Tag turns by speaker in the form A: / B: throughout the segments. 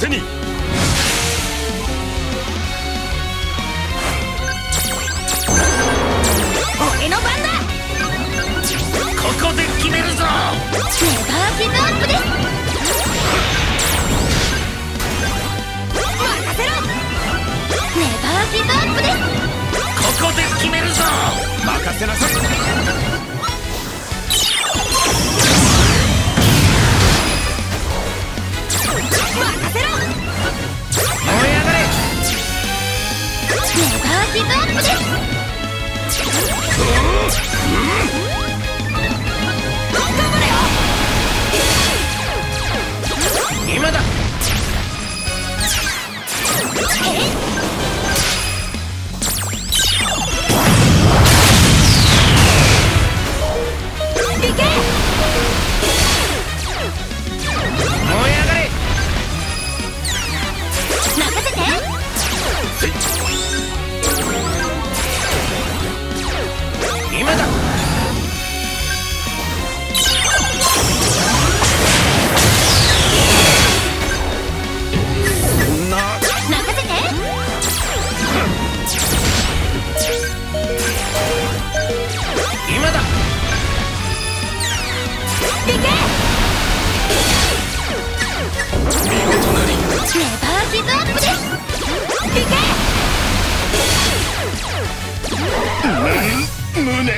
A: 手に。
B: 俺の番だ。
A: ここで決めるぞ。
B: ネバーギブアップです。任せろネバーギブアップです。
A: ここで決めるぞ。任せなさい今だ。そんな
B: 任せていけ無念。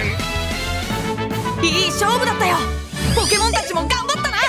B: いい勝負だったよ。ポ
A: ケモ
B: ンたちも頑張ったな。